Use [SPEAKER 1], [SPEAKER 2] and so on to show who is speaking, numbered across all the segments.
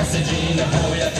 [SPEAKER 1] Pasadena, Hoya,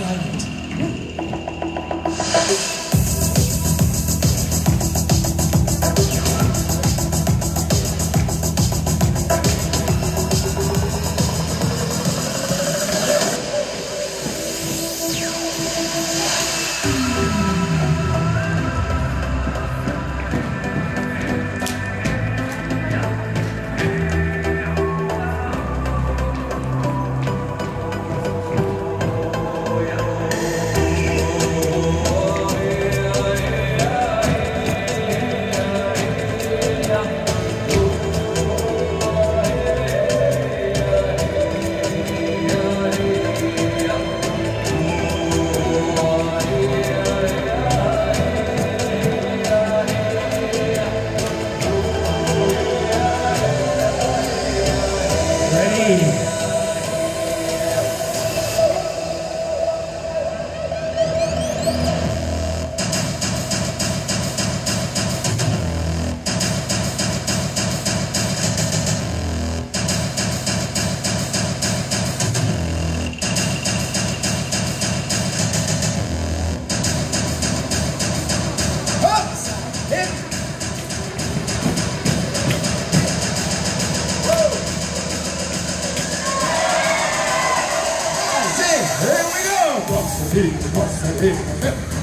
[SPEAKER 1] slide it. Go! Bossa,